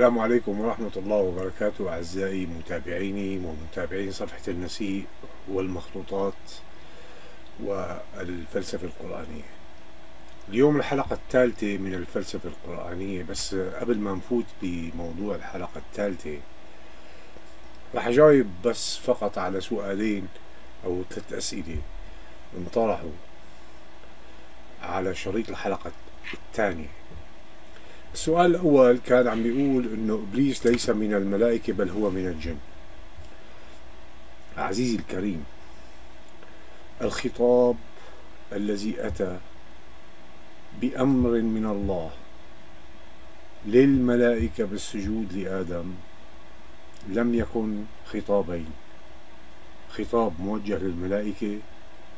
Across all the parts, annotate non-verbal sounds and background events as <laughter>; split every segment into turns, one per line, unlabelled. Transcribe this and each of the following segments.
السلام عليكم ورحمة الله وبركاته أعزائي متابعيني ومتابعين صفحة النسيء والمخطوطات والفلسفة القرآنية. اليوم الحلقة الثالثة من الفلسفة القرآنية بس قبل ما نفوت بموضوع الحلقة الثالثة راح أجاوب بس فقط على سؤالين أو ثلاث أسئلة انطرحوا على شريط الحلقة الثانية. السؤال الأول كان عم بيقول إنه إبليس ليس من الملائكة بل هو من الجن. عزيزي الكريم الخطاب الذي أتى بأمر من الله للملائكة بالسجود لآدم لم يكن خطابين خطاب موجه للملائكة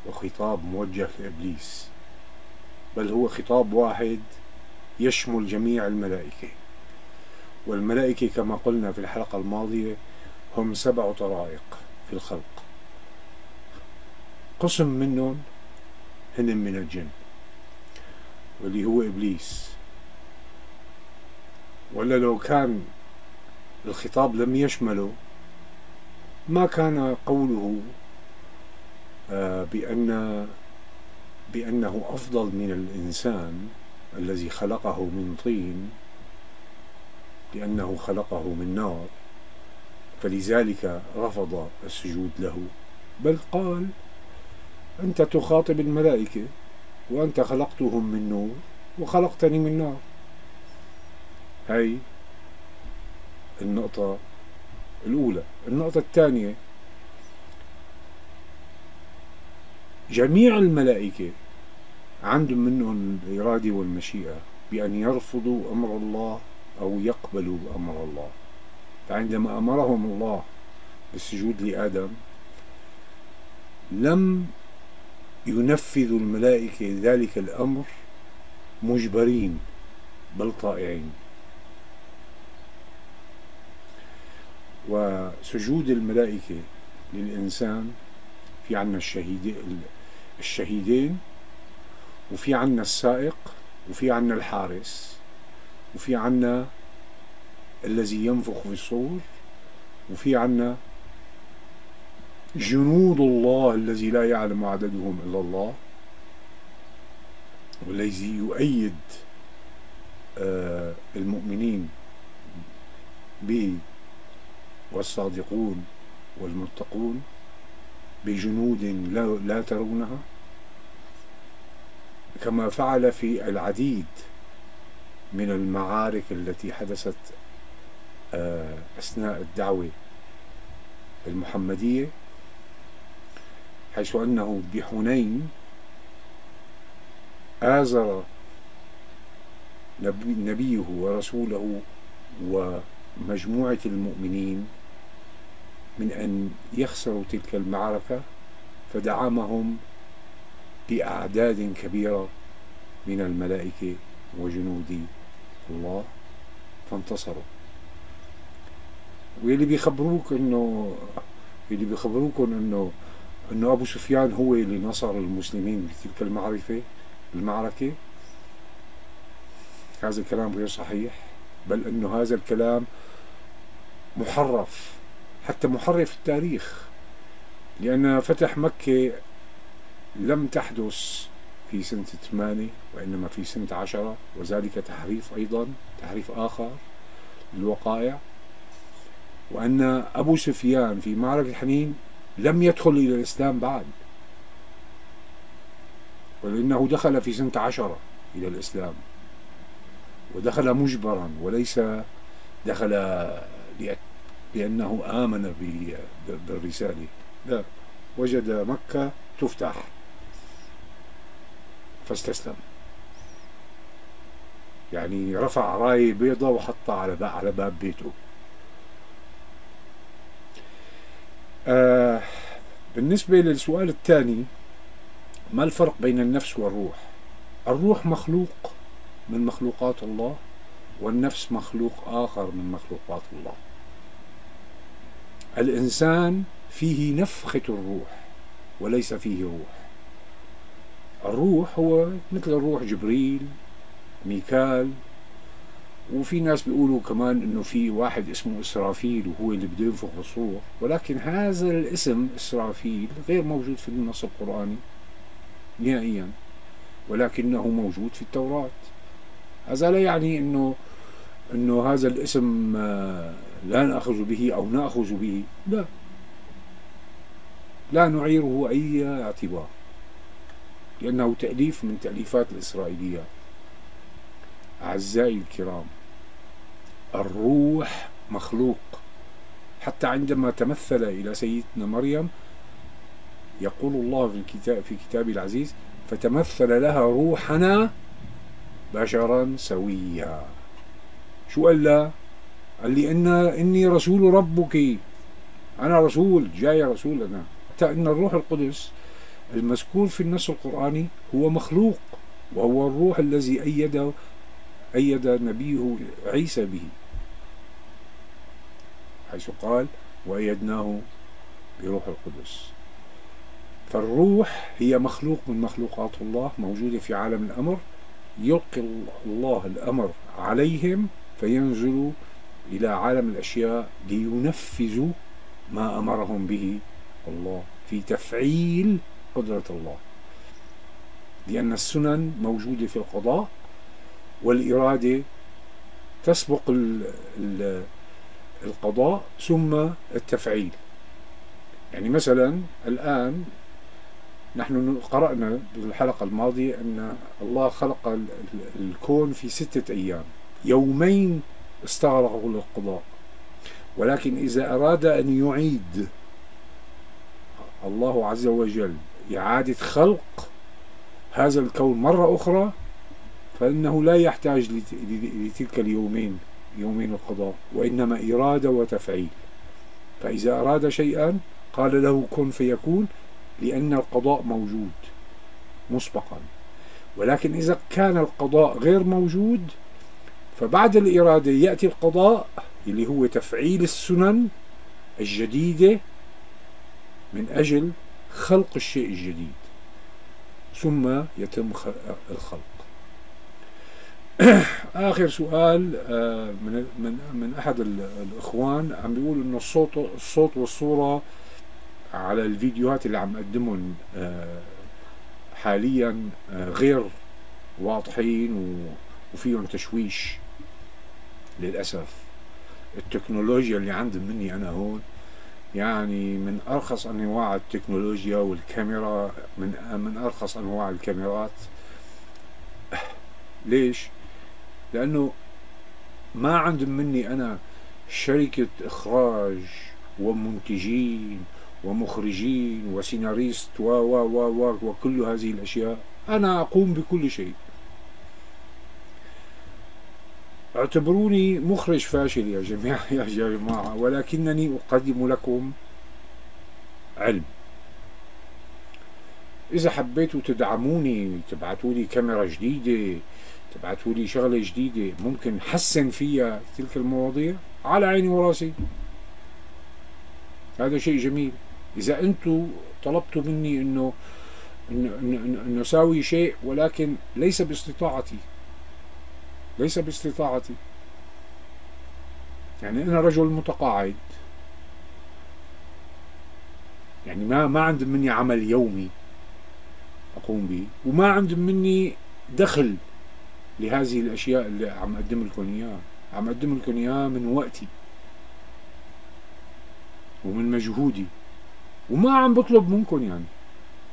وخطاب موجه لإبليس بل هو خطاب واحد يشمل جميع الملائكة. والملائكة كما قلنا في الحلقة الماضية هم سبع طرائق في الخلق. قسم منهم هن من الجن واللي هو إبليس. ولا لو كان الخطاب لم يشمله ما كان قوله آه، بأن بأنه أفضل من الإنسان الذي خلقه من طين لأنه خلقه من نار. فلذلك رفض السجود له. بل قال أنت تخاطب الملائكة وأنت خلقتهم من نور وخلقتني من نار. هاي النقطة الأولى. النقطة الثانية جميع الملائكة عندهم منهم الإرادة والمشيئة بأن يرفضوا أمر الله أو يقبلوا أمر الله. فعندما أمرهم الله بالسجود لآدم لم ينفذوا الملائكة ذلك الأمر مجبرين بل طائعين. وسجود الملائكة للإنسان في عنا الشهيدين وفي عنا السائق وفي عنا الحارس وفي عنا الذي ينفخ في الصور وفي عنا جنود الله الذي لا يعلم عددهم إلا الله والذي يؤيد آه، المؤمنين به والصادقون والمتقون بجنود لا ترونها. كما فعل في العديد من المعارك التي حدثت آه، أثناء الدعوة المحمدية حيث أنه بحنين آزر نبيه ورسوله ومجموعة المؤمنين من أن يخسروا تلك المعركة فدعمهم بأعداد كبيرة من الملائكة وجنود الله فانتصروا. واللي بيخبروك انه اللي بيخبروكم انه إنه أبو سفيان هو اللي نصر المسلمين بتلك المعركة المعركة. هذا الكلام غير صحيح بل إنه هذا الكلام محرف حتى محرف التاريخ. لأن فتح مكة لم تحدث في سنة ثمانية وإنما في سنة عشرة وذلك تحريف أيضا تحريف آخر للوقائع وأن أبو سفيان في معركة حنين لم يدخل إلى الإسلام بعد ولأنه دخل في سنة عشرة إلى الإسلام ودخل مجبرا وليس دخل لأنه آمن بالرسالة. لا وجد مكة تفتح. فاستسلم. يعني رفع راية بيضة وحطها على على باب بيته. آه بالنسبة للسؤال الثاني ما الفرق بين النفس والروح؟ الروح مخلوق من مخلوقات الله والنفس مخلوق آخر من مخلوقات الله. الإنسان فيه نفخة الروح وليس فيه روح. الروح هو مثل الروح جبريل ميكال. وفي ناس بيقولوا كمان إنه في واحد اسمه إسرافيل وهو اللي بده ينفخ الصور ولكن هذا الاسم إسرافيل غير موجود في النص القرآني نهائيا ولكنه موجود في التوراة. هذا لا يعني إنه إنه هذا الاسم آه، لا نأخذ به أو نأخذ به. لا. لا نعيره أي اعتبار. لأنه تأليف من تأليفات الاسرائيليات أعزائي الكرام الروح مخلوق. حتى عندما تمثل إلى سيدنا مريم يقول الله في الكتاب في كتابه العزيز فتمثل لها روحنا بشرا سويا. شو قال لها؟ قال لي إن إني رسول ربك. أنا رسول جاي رسول أنا. حتى إن الروح القدس المذكور في النص القرآني هو مخلوق وهو الروح الذي أيد أيد نبيه عيسى به حيث قال وأيدناه بروح القدس. فالروح هي مخلوق من مخلوقات الله موجودة في عالم الأمر يلقي الله الأمر عليهم فينزلوا إلى عالم الأشياء لينفذوا ما أمرهم به الله في تفعيل قدرة الله. لأن السنن موجودة في القضاء والإرادة تسبق القضاء ثم التفعيل. يعني مثلا الآن نحن قرأنا بالحلقة الماضية أن الله خلق الكون في ستة أيام. يومين استغرقوا للقضاء ولكن إذا أراد أن يعيد الله عز وجل إعادة خلق هذا الكون مرة أخرى فإنه لا يحتاج لتلك اليومين يومين القضاء وإنما إرادة وتفعيل. فإذا أراد شيئا قال له كن فيكون لأن القضاء موجود مسبقا. ولكن إذا كان القضاء غير موجود فبعد الإرادة يأتي القضاء اللي هو تفعيل السنن الجديدة من أجل خلق الشيء الجديد ثم يتم الخلق. <coughs> آخر سؤال آه، من من من أحد الإخوان عم بيقول إنه الصوت الصوت والصورة على الفيديوهات اللي عم أقدمهم آه، حاليا آه، غير واضحين وفيهم تشويش للأسف. التكنولوجيا اللي عندي مني أنا هون يعني من أرخص أنواع التكنولوجيا والكاميرا من من أرخص أنواع الكاميرات. ليش؟ لأنه ما عندهم مني أنا شركة إخراج ومنتجين ومخرجين وسيناريست و و و و وكل هذه الأشياء. أنا أقوم بكل شيء. اعتبروني مخرج فاشل يا جماعة <laughs> يا جماعة ولكنني أقدم لكم علم. إذا حبيتوا تدعموني تبعتوا لي كاميرا جديدة تبعتوا لي شغلة جديدة ممكن حسن فيها تلك المواضيع على عيني وراسي. هذا شيء جميل. إذا أنتم طلبتوا مني إنه إنه, إنه, إنه أساوي شيء ولكن ليس باستطاعتي. ليس باستطاعتي. يعني أنا رجل متقاعد. يعني ما ما عندهم مني عمل يومي أقوم به وما عندهم مني دخل لهذه الأشياء اللي عم أقدم لكم إياها. عم أقدم لكم إياها من وقتي ومن مجهودي وما عم بطلب منكم يعني.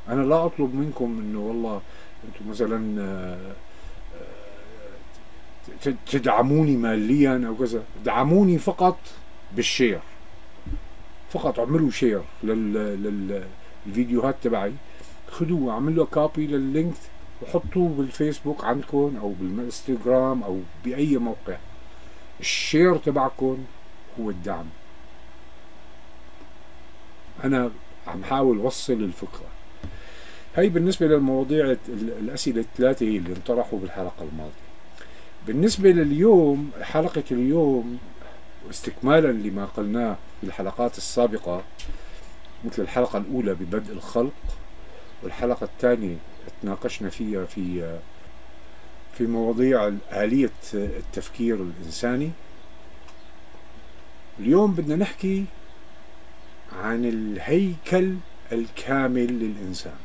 أنا لا أطلب منكم إنه والله أنتم مثلا آه، تدعموني ماليا أو كذا. دعموني فقط بالشير. فقط اعملوا share لل... للفيديوهات تبعي. خذوه اعملوا copy لل link وحطوه بالفيسبوك عندكم أو بالإنستغرام أو بأي موقع. ال share تبعكم هو الدعم. أنا عم حاول وصل الفكرة. هي بالنسبة للمواضيع الأسئلة الثلاثة اللي انطرحوا بالحلقة الماضية. بالنسبة لليوم حلقة اليوم واستكمالا لما قلناه في الحلقات السابقة مثل الحلقة الأولى ببدء الخلق والحلقة الثانية تناقشنا فيها في في مواضيع آلية التفكير الإنساني. اليوم بدنا نحكي عن الهيكل الكامل للإنسان.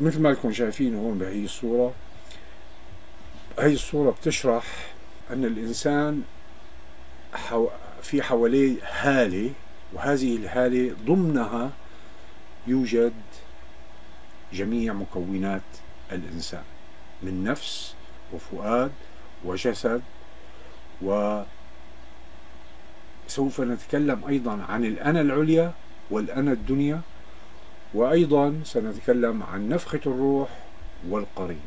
مثل ما لكم شايفين هون بهي الصورة هي الصورة بتشرح أن الإنسان في حواليه هالة وهذه الهالة ضمنها يوجد جميع مكونات الإنسان من نفس وفؤاد وجسد وسوف نتكلم أيضا عن الأنا العليا والأنا الدنيا وأيضا سنتكلم عن نفخة الروح والقرين.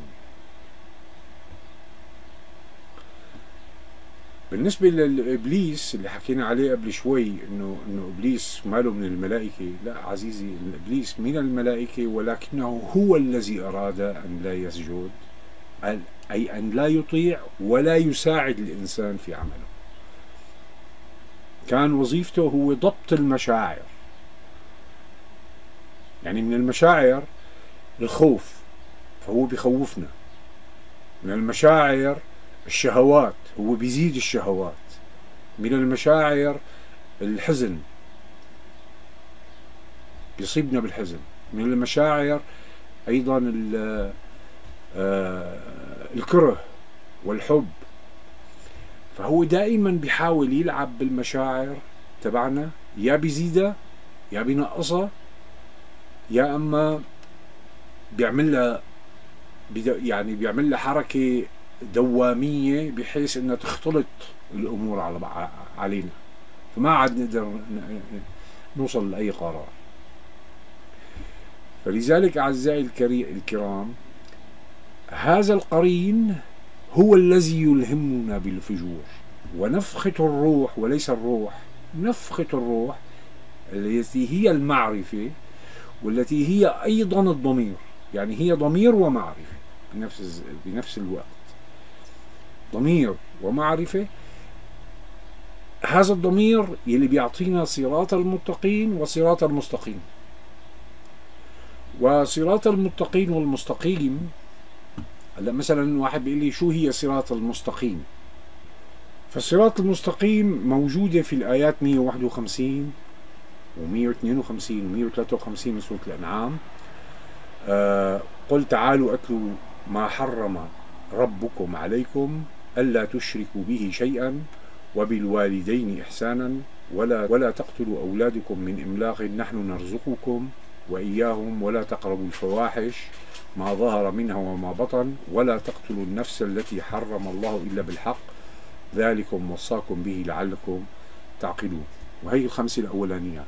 بالنسبة للإبليس اللي حكينا عليه قبل شوي إنه إنه إبليس ماله من الملائكة. لا عزيزي إبليس من الملائكة ولكنه هو الذي أراد أن لا يسجد أي أن لا يطيع ولا يساعد الإنسان في عمله. كان وظيفته هو ضبط المشاعر. يعني من المشاعر الخوف فهو بخوفنا. من المشاعر الشهوات هو بيزيد الشهوات. من المشاعر الحزن. بيصيبنا بالحزن. من المشاعر أيضا آه، الكره والحب. فهو دائما بيحاول يلعب بالمشاعر تبعنا. يا بيزيدها يا بينقصها يا أما بيعمل لها يعني بيعمل لها حركة دوامية بحيث إنها تختلط الأمور على علينا. فما عاد نقدر نوصل لأي قرار. فلذلك أعزائي الكرام هذا القرين هو الذي يلهمنا بالفجور. ونفخة الروح وليس الروح نفخة الروح التي هي المعرفة والتي هي أيضا الضمير. يعني هي ضمير ومعرفة بنفس بنفس الوقت. ضمير ومعرفة. هذا الضمير يلي بيعطينا صراط المتقين وصراط المستقيم. وصراط المتقين والمستقيم هلا مثلا واحد بيقول لي شو هي صراط المستقيم؟ فالصراط المستقيم موجودة في الآيات 151 و152 و153 من سورة الأنعام. آه قل تعالوا أتلوا ما حرم ربكم عليكم ألا تشركوا به شيئا وبالوالدين إحسانا ولا ولا تقتلوا أولادكم من إملاق نحن نرزقكم وإياهم ولا تقربوا الفواحش ما ظهر منها وما بطن ولا تقتلوا النفس التي حرم الله إلا بالحق. ذلكم وصاكم به لعلكم تعقلون. وهي الخمسة الأولانيات.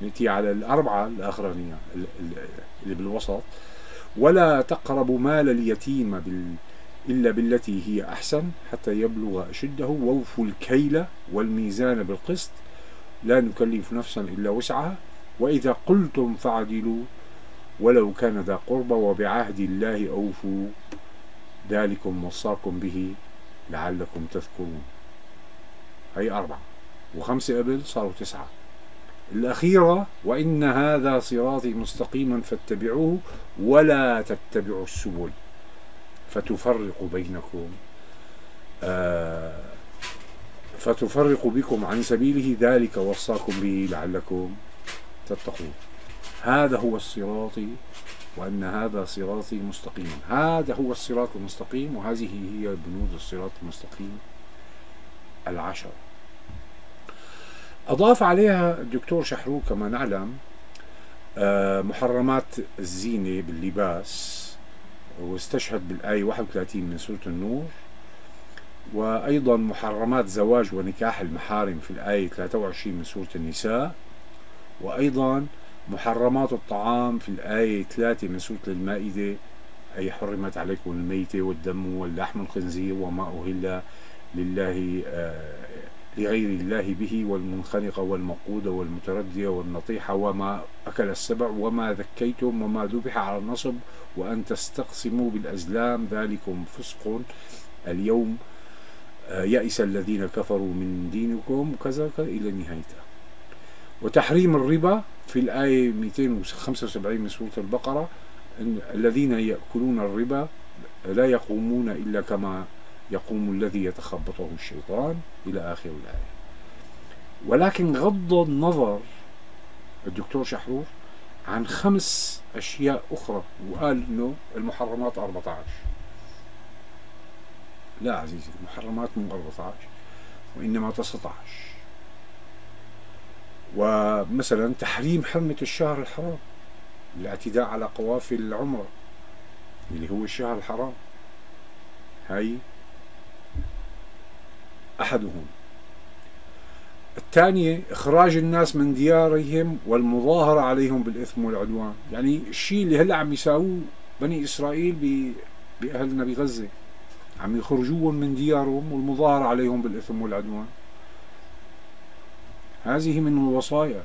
نأتي على الأربعة الآخرانية اللي بالوسط. ولا تقربوا مال اليتيم بال إلا بالتي هي أحسن حتى يبلغ أشده ووفوا الكيل والميزان بالقسط. لا نكلف نفسا إلا وسعها. وإذا قلتم فعدلوا. ولو كان ذا قربى وبعهد الله أوفوا. ذلكم وصاكم به لعلكم تذكرون. هي أربعة. وخمسة قبل صاروا تسعة. الأخيرة وإن هذا صراطي مستقيما فاتبعوه ولا تتبعوا السبل. فتفرق بينكم. آه فتفرق بكم عن سبيله ذلك وصاكم به لعلكم تتقون. هذا هو الصراط وأن هذا صراطي مستقيما هذا هو الصراط المستقيم وهذه هي بنود الصراط المستقيم العشر. أضاف عليها الدكتور شحروق كما نعلم آه، محرمات الزينة باللباس. واستشهد بالآية 31 من سورة النور. وأيضا محرمات زواج ونكاح المحارم في الآية 23 من سورة النساء. وأيضا محرمات الطعام في الآية 3 من سورة المائدة. أي حرمت عليكم الميتة والدم واللحم الخنزير وما أهل لله آه لغير الله به والمنخنقة والمقودة والمتردية والنطيحة وما أكل السبع وما ذكيتم وما ذبح على النصب وأن تستقسموا بالأزلام ذلكم فسق اليوم. آه، يئس الذين كفروا من دينكم وكذا إلى نهايته وتحريم الربا في الآية 275 من سورة البقرة الذين يأكلون الربا لا يقومون إلا كما يقوم الذي يتخبطه الشيطان إلى آخر الآية. ولكن غض النظر الدكتور شحرور عن خمس أشياء أخرى. وقال إنه المحرمات 14 لا عزيزي المحرمات مو 14 وإنما 19 ومثلا تحريم حرمة الشهر الحرام الاعتداء على قوافل العمرة اللي هو الشهر الحرام. هاي أحدهم. الثانية إخراج الناس من ديارهم والمظاهرة عليهم بالإثم والعدوان. يعني الشيء اللي هلأ عم يساووه بني إسرائيل بأهلنا بغزة عم يخرجوهم من ديارهم والمظاهرة عليهم بالإثم والعدوان. هذه من الوصايا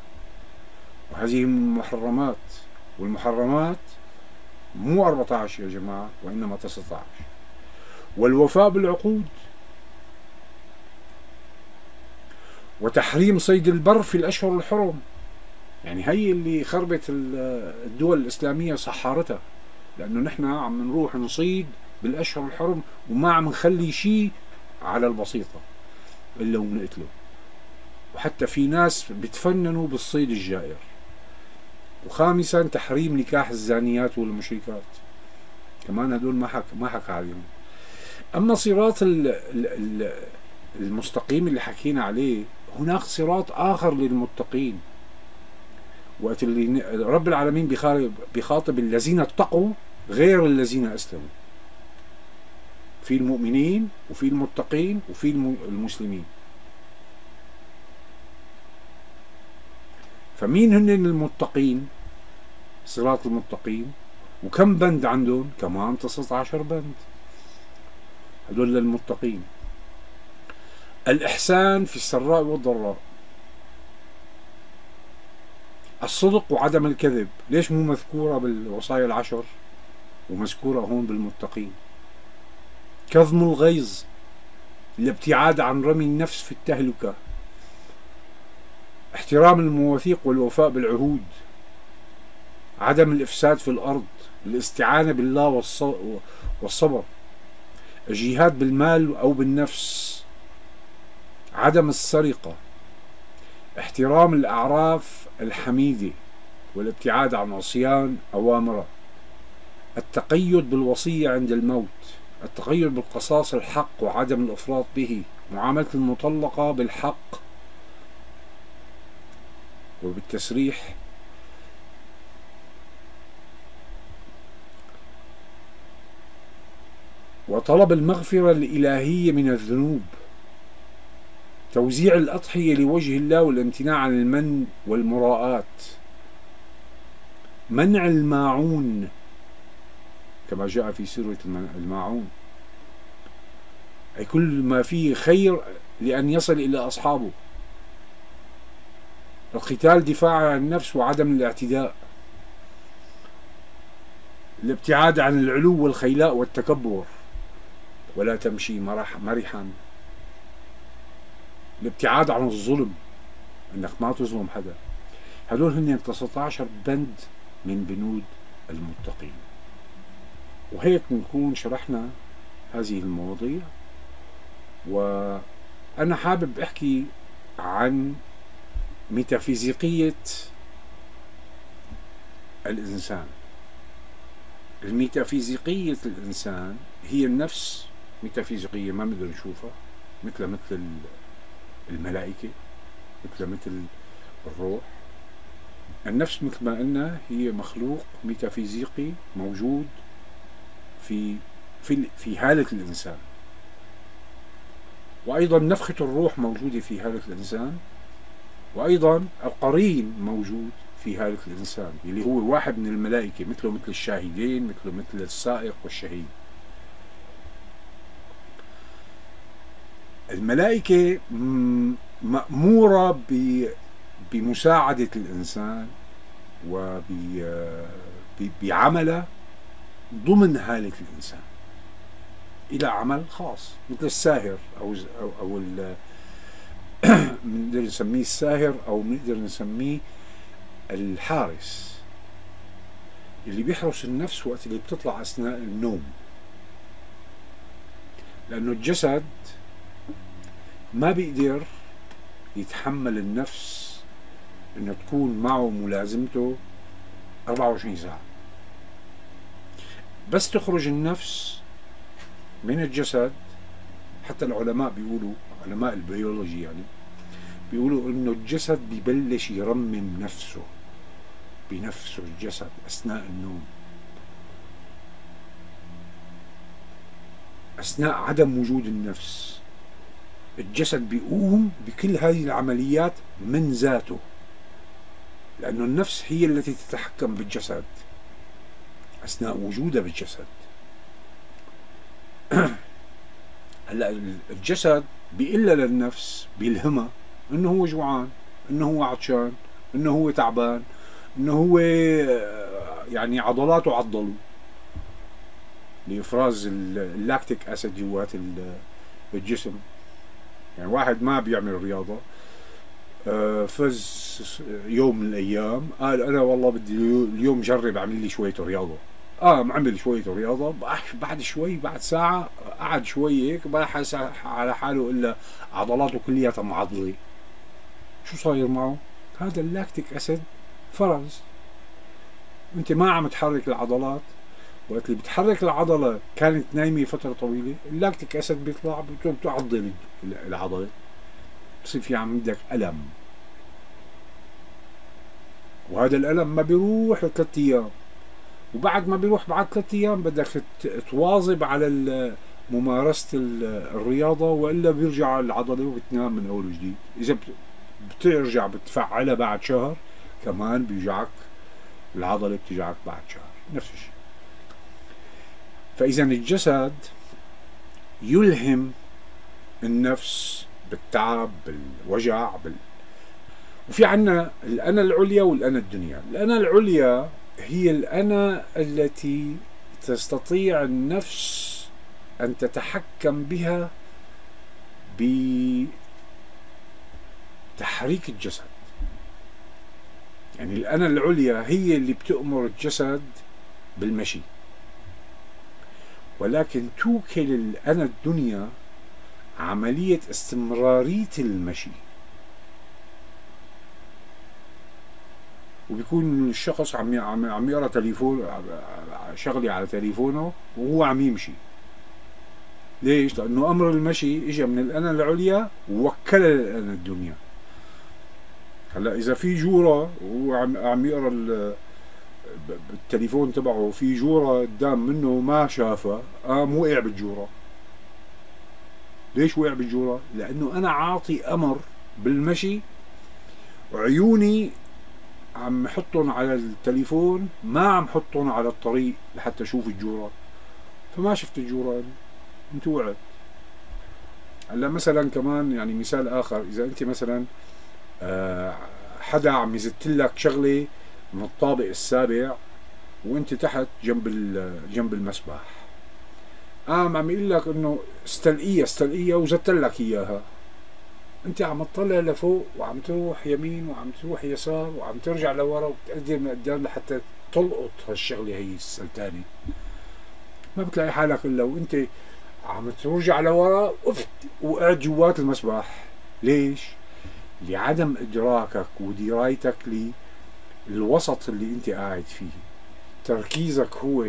وهذه من المحرمات. والمحرمات مو 14 يا جماعة وإنما 19 والوفاء بالعقود. وتحريم صيد البر في الأشهر الحرم. يعني هي اللي خربت الدول الإسلامية صحارتها لأنه نحن عم نروح نصيد بالأشهر الحرم وما عم نخلي شيء على البسيطة إلا ونقتله. وحتى في ناس بتفننوا بالصيد الجائر. وخامسا تحريم نكاح الزانيات والمشركات. كمان هدول ما حك ما حكى عليهم. أما صراط المستقيم اللي حكينا عليه هناك صراط آخر للمتقين. وقت اللي رب العالمين بيخاطب الذين اتقوا غير الذين أسلموا. في المؤمنين وفي المتقين وفي المسلمين. فمين هن المتقين؟ صراط المتقين. وكم بند عندهم؟ كمان 19 بند. هدول للمتقين. الإحسان في السراء والضراء. الصدق وعدم الكذب. ليش مو مذكورة بالوصايا العشر؟ ومذكورة هون بالمتقين. كظم الغيظ الابتعاد عن رمي النفس في التهلكة. احترام المواثيق والوفاء بالعهود. عدم الإفساد في الأرض. الاستعانة بالله والصبر. الجهاد بالمال أو بالنفس. عدم السرقة احترام الأعراف الحميدة والابتعاد عن عصيان أوامره التقيد بالوصية عند الموت التقيد بالقصاص الحق وعدم الإفراط به معاملة المطلقة بالحق وبالتسريح. وطلب المغفرة الإلهية من الذنوب. توزيع الأضحية لوجه الله والامتناع عن المن والمراءات. منع الماعون كما جاء في سورة الماعون. أي كل ما فيه خير لأن يصل إلى أصحابه. القتال دفاع عن النفس وعدم الاعتداء. الابتعاد عن العلو والخيلاء والتكبر. ولا تمشي مرح مرحا. الابتعاد عن الظلم. إنك ما تظلم حدا. هدول هن 19 بند من بنود المتقين. وهيك بنكون شرحنا هذه المواضيع. وأنا حابب أحكي عن ميتافيزيقية الإنسان. الميتافيزيقية الإنسان هي النفس ميتافيزيقية ما بنقدر نشوفها مثل مثل الملائكة مثل مثل الروح. النفس مثل ما قلنا هي مخلوق ميتافيزيقي موجود في في في هالة الإنسان. وأيضا نفخة الروح موجودة في هالة الإنسان وأيضا القرين موجود في هالة الإنسان اللي هو واحد من الملائكة مثله مثل الشاهدين مثله مثل السائق والشهيد. الملائكة مأمورة بمساعدة الإنسان وبعمله ضمن هالة الإنسان. إلى عمل خاص مثل الساهر أو أو, أو بنقدر <clears throat> نسميه الساهر أو بنقدر نسميه الحارس. اللي بيحرس النفس وقت اللي بتطلع أثناء النوم. لأنه الجسد ما بيقدر يتحمل النفس إنه تكون معه ملازمته 24 ساعة. بس تخرج النفس من الجسد حتى العلماء بيقولوا علماء البيولوجي يعني بيقولوا إنه الجسد ببلش يرمم نفسه بنفسه الجسد أثناء النوم. أثناء عدم وجود النفس. الجسد بيقوم بكل هذه العمليات من ذاته لأنه النفس هي التي تتحكم بالجسد أثناء وجودها بالجسد. <clears throat> هلأ الجسد بيقول للنفس بيلهمها إنه هو جوعان إنه هو عطشان إنه هو تعبان إنه هو يعني عضلاته عضلوا. لإفراز اللاكتيك أسيد جوات الجسم. يعني واحد ما بيعمل رياضة آه، فز يوم من الأيام قال أنا والله بدي اليوم جرب أعمل لي شوية رياضة. آه عمل شوية رياضة بعد شوي بعد ساعة قعد شوي هيك ما حس على حاله إلا عضلاته كلياتها معضلة. شو صاير معه؟ هذا ال lactic acid فرز. أنت ما عم تحرك العضلات. وقت اللي بتحرك العضلة. كانت نايمة فترة طويلة. ال lactic acid بيطلع. بتعضل العضلة. بصير في عندك ألم. وهذا الألم ما بيروح لثلاث أيام. وبعد ما بيروح بعد ثلاث أيام بدك تواظب على ممارسة الرياضة وإلا بيرجع العضلة وبتنام من أول وجديد. إذا بترجع بتفعلها بعد شهر كمان بيوجعك. العضلة بتوجعك بعد شهر. نفس الشيء. فإذا الجسد يلهم النفس بالتعب بالوجع بال... وفي عنا الأنا العليا والأنا الدنيا. الأنا العليا هي الأنا التي تستطيع النفس أن تتحكم بها بتحريك الجسد. يعني الأنا العليا هي اللي بتأمر الجسد بالمشي. ولكن توكل الأنا الدنيا عملية استمرارية المشي. وبيكون الشخص عم عم يقرأ تليفون شغلي على تليفونه وهو عم يمشي. ليش؟ لأنه أمر المشي إجا من الأنا العليا ووكل للأنا الدنيا. هلأ إذا في جورة وهو عم عم يقرأ بالتليفون تبعه في جورة قدام منه ما شافها قام وقع بالجورة ليش وقع بالجورة؟ لأنه أنا عاطي أمر بالمشي. وعيوني عم حطهم على التليفون ما عم حطهم على الطريق لحتى أشوف الجورة. فما شفت الجورة. انت وقعت هلأ مثلا كمان يعني مثال آخر. إذا أنت مثلا آه، حدا عم يزت لك شغلة من الطابق السابع وانت تحت جنب جنب المسبح. قام عم يقول لك إنه استلقيها استلقيها وزت لك إياها. انت عم تطلع لفوق وعم تروح يمين وعم تروح يسار وعم ترجع لورا وتقدر من قدام لحتى تلقط هالشغلة هي السلتانة. ما بتلاقي حالك إلا وانت عم ترجع لورا افت وقعت جوات المسبح. ليش؟ لعدم إدراكك ودرايتك الوسط اللي انت قاعد فيه. تركيزك هو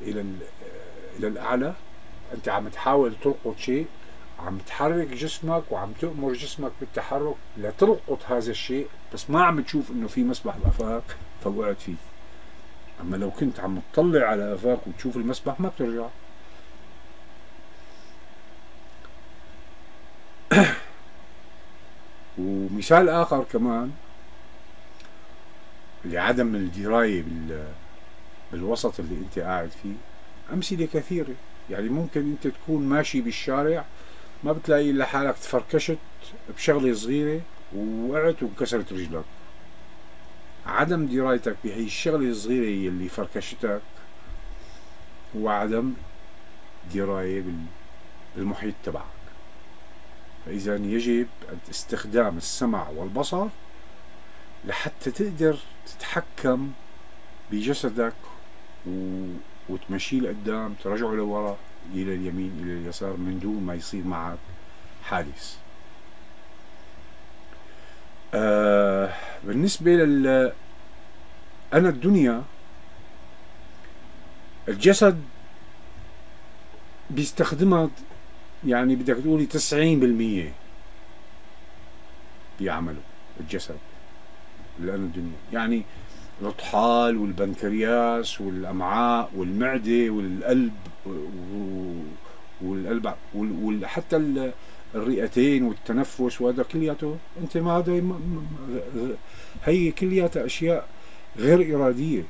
إلى إلى الأعلى. انت عم تحاول تلقط شيء عم تحرك جسمك وعم تأمر جسمك بالتحرك لتلقط هذا الشيء بس ما عم تشوف إنه في مسبح بقفاك فوقعت فيه. أما لو كنت عم تطلع على قفاك وتشوف المسبح ما بترجع. <coughs> ومثال آخر كمان. لعدم الدراية بالوسط اللي أنت قاعد فيه. أمثلة كثيرة. يعني ممكن أنت تكون ماشي بالشارع ما بتلاقي إلا حالك تفركشت بشغلة صغيرة ووقعت وانكسرت رجلك. عدم درايتك بهي الشغلة الصغيرة اللي فركشتك هو عدم دراية بالمحيط تبعك. فإذا يجب استخدام السمع والبصر لحتى تقدر تتحكم بجسدك و... وتمشيه لقدام ترجعه لورا إلى اليمين إلى اليسار من دون ما يصير معك حادث. آه بالنسبة لل أنا الدنيا الجسد بيستخدمها يعني بدك تقولي تسعين بالمية بيعملوا الجسد. لأن الدنيا يعني الطحال والبنكرياس والأمعاء والمعدة والقلب والقلب وحتى الرئتين والتنفس وهذا كلياته. أنت ما هذا هي كلياتها أشياء غير إرادية.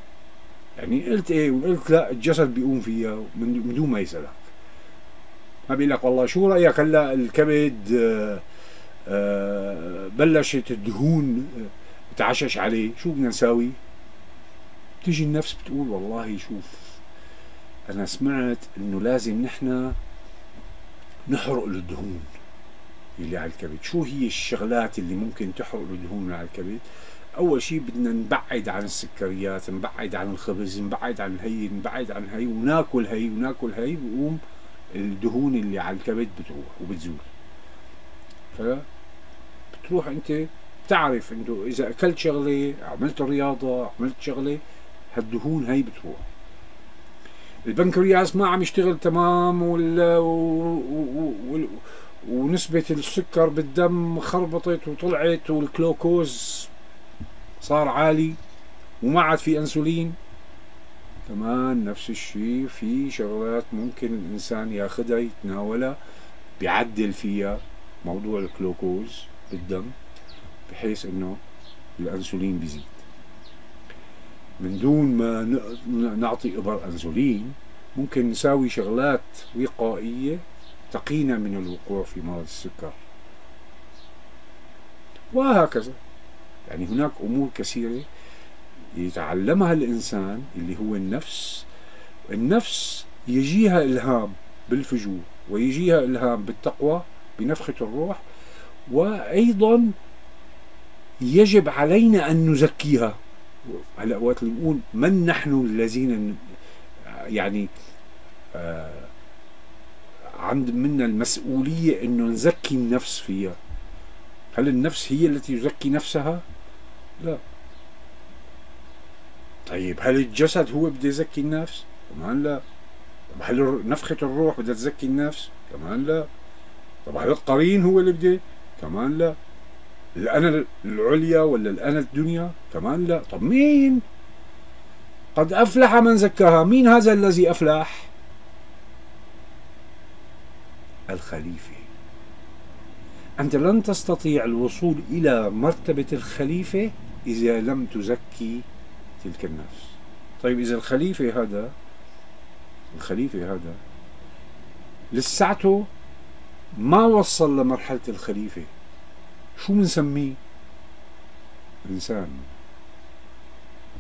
يعني قلت إيه وقلت لا الجسد بيقوم فيها من دون ما يسألك. ما بيقول لك والله شو رأيك هلأ الكبد آه، آه، بلشت الدهون تعشش عليه. شو بدنا نساوي؟ تيجي النفس بتقول والله شوف أنا سمعت إنه لازم نحن نحرق الدهون اللي على الكبد. شو هي الشغلات اللي ممكن تحرق الدهون على الكبد؟ أول شيء بدنا نبعد عن السكريات نبعد عن الخبز نبعد عن هي نبعد عن هي وناكل هي وناكل هي وقوم الدهون اللي على الكبد بتروح وبتزول. ف بتروح أنت بتعرف إنه إذا أكلت شغلة عملت رياضة عملت شغلة هالدهون هي بتروح. البنكرياس ما عم يشتغل تمام وال... وال... ونسبة السكر بالدم خربطت وطلعت والكلوكوز صار عالي وما عاد في إنسولين. كمان نفس الشيء في شغلات ممكن الإنسان ياخذها يتناولها بيعدل فيها موضوع الكلوكوز بالدم. بحيث إنه الأنسولين بيزيد. من دون ما نعطي ابر أنسولين ممكن نساوي شغلات وقائية تقينا من الوقوع في مرض السكر. وهكذا. يعني هناك أمور كثيرة يتعلمها الإنسان اللي هو النفس. النفس يجيها إلهام بالفجور ويجيها إلهام بالتقوى بنفخة الروح وأيضا يجب علينا أن نزكيها. هلا وقت اللي نقول من نحن الذين يعني آه عند منا المسؤولية انه نزكي النفس فيها؟ هل النفس هي التي تزكي نفسها؟ لا. طيب هل الجسد هو بده يزكي النفس؟ كمان لا. طب هل نفخة الروح بدها تزكي النفس؟ كمان لا. طب هل القرين هو اللي بده؟ كمان لا. الأنا العليا ولا الأنا الدنيا؟ كمان لا. طب مين؟ قد أفلح من زكاها. مين هذا الذي أفلح؟ الخليفة. أنت لن تستطيع الوصول إلى مرتبة الخليفة إذا لم تزكي تلك النفس. طيب إذا الخليفة هذا الخليفة هذا لساته ما وصل لمرحلة الخليفة. شو بنسميه؟ إنسان.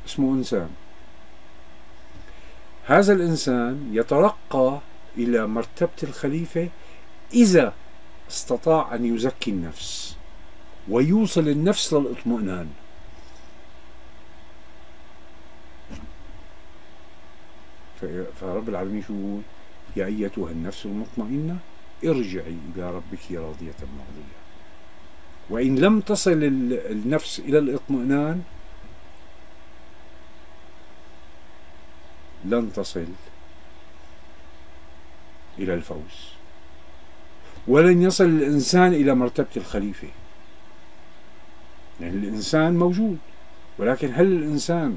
اسمه إنسان. هذا الإنسان يترقى إلى مرتبة الخليفة إذا استطاع أن يزكي النفس ويوصل النفس للاطمئنان. فرب العالمين شو يا أيتها النفس المطمئنة ارجعي إلى ربك راضية مرضية وإن لم تصل النفس إلى الإطمئنان لن تصل إلى الفوز. ولن يصل الإنسان إلى مرتبة الخليفة. يعني الإنسان موجود. ولكن هل الإنسان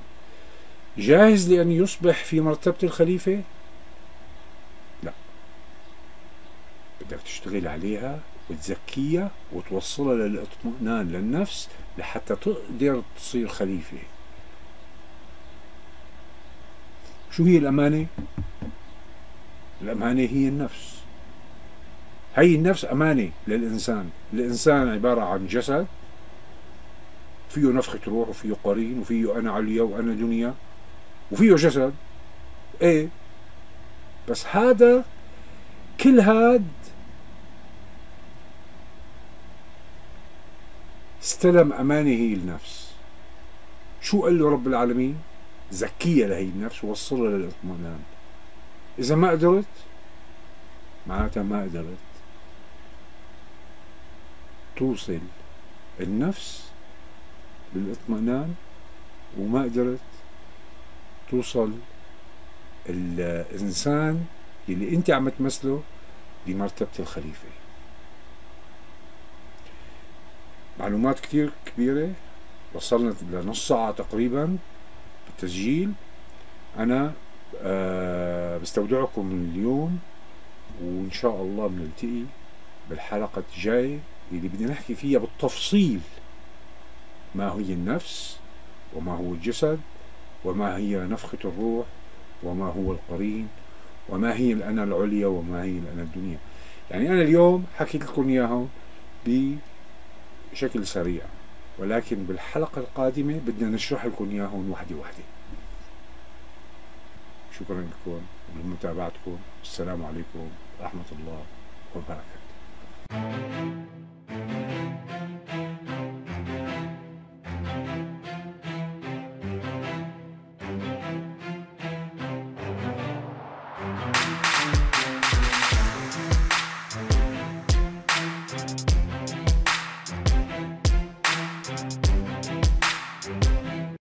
جاهز لأن يصبح في مرتبة الخليفة؟ لا. بدك تشتغل عليها وتزكيها وتوصلها للاطمئنان للنفس لحتى تقدر تصير خليفة. شو هي الأمانة؟ الأمانة هي النفس. هي النفس أمانة للإنسان. الإنسان عبارة عن جسد فيه نفخة روح وفيه قرين وفيه أنا عليا وأنا دنيا وفيه جسد. إيه. بس هذا كل هاد استلم أمانة هي النفس. شو قال له رب العالمين؟ زكيها لهي النفس ووصلها للاطمئنان. إذا ما قدرت معناتها ما قدرت. توصل النفس للاطمئنان وما قدرت توصل الإنسان اللي أنت عم تمثله بمرتبة الخليفة. معلومات كتير كبيرة. وصلنا لنص ساعة تقريبا بالتسجيل. أنا أه بستودعكم اليوم وإن شاء الله بنلتقي بالحلقة الجاية اللي بدنا نحكي فيها بالتفصيل ما هي النفس وما هو الجسد وما هي نفخة الروح وما هو القرين وما هي الأنا العليا وما هي الأنا الدنيا. يعني أنا اليوم حكيت لكم إياهم بشكل سريع. ولكن بالحلقة القادمة بدنا نشرح لكم إياهم وحدة وحدة. شكرا لكم ولمتابعتكم. السلام عليكم ورحمة الله وبركاته.